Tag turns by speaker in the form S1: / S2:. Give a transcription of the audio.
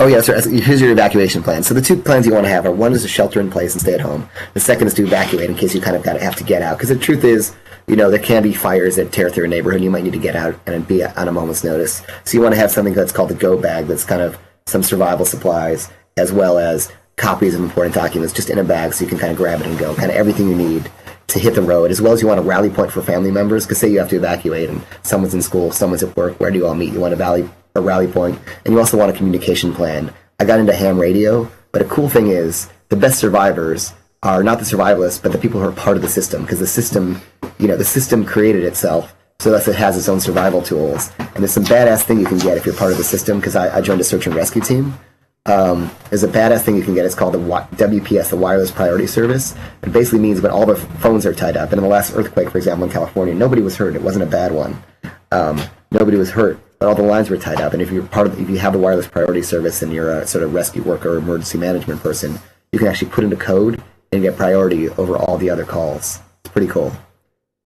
S1: Oh yeah, here's your evacuation plan. So the two plans you want to have are one is to shelter in place and stay at home. The second is to evacuate in case you kind of got to have to get out. Because the truth is, you know, there can be fires that tear through a neighborhood. You might need to get out and be on a moment's notice. So you want to have something that's called the go bag. That's kind of some survival supplies as well as copies of important documents just in a bag so you can kind of grab it and go. Kind of everything you need to hit the road, as well as you want a rally point for family members. Because say you have to evacuate and someone's in school, someone's at work, where do you all meet? You want a valley a rally point, and you also want a communication plan. I got into ham radio, but a cool thing is the best survivors are not the survivalists, but the people who are part of the system, because the system, you know, the system created itself so that it has its own survival tools. And there's some badass thing you can get if you're part of the system, because I, I, joined a search and rescue team. Um, there's a badass thing you can get. It's called the WPS, the Wireless Priority Service. It basically means when all the phones are tied up. And in the last earthquake, for example, in California, nobody was hurt. It wasn't a bad one. Um, nobody was hurt all the lines were tied up. And if you're part of, if you have the wireless priority service and you're a sort of rescue worker or emergency management person, you can actually put in a code and get priority over all the other calls. It's pretty cool.